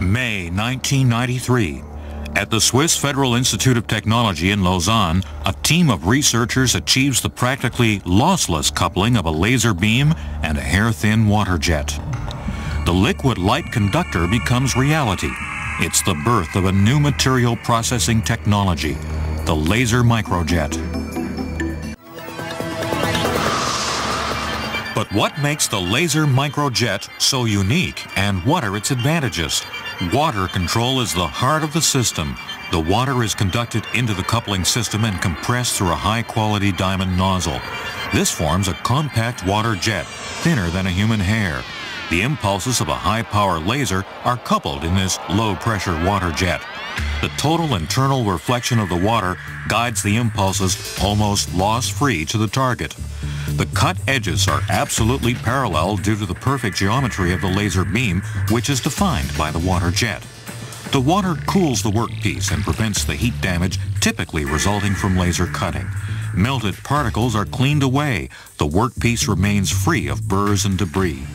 May 1993. At the Swiss Federal Institute of Technology in Lausanne, a team of researchers achieves the practically lossless coupling of a laser beam and a hair-thin water jet. The liquid light conductor becomes reality. It's the birth of a new material processing technology, the laser microjet. But what makes the laser microjet so unique and what are its advantages? Water control is the heart of the system. The water is conducted into the coupling system and compressed through a high-quality diamond nozzle. This forms a compact water jet, thinner than a human hair. The impulses of a high-power laser are coupled in this low-pressure water jet. The total internal reflection of the water guides the impulses almost loss-free to the target. The cut edges are absolutely parallel due to the perfect geometry of the laser beam, which is defined by the water jet. The water cools the workpiece and prevents the heat damage typically resulting from laser cutting. Melted particles are cleaned away. The workpiece remains free of burrs and debris.